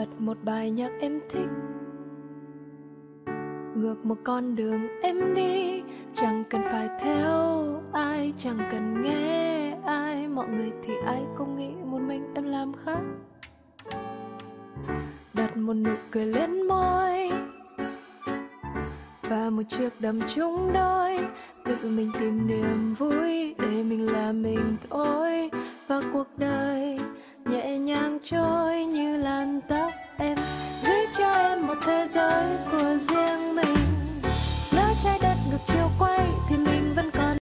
bật một bài nhạc em thích. Ngược một con đường em đi, chẳng cần phải theo ai, chẳng cần nghe ai. Mọi người thì ai cũng nghĩ một mình em làm khác. Đặt một nụ cười lên môi và một chiếc đầm chung đôi. Tự mình tìm niềm vui để mình là mình thôi. Và cuộc đời nhẹ nhàng trôi như tóc em, giữ cho em một thế giới của riêng mình. Lỡ trái đất ngược chiều quay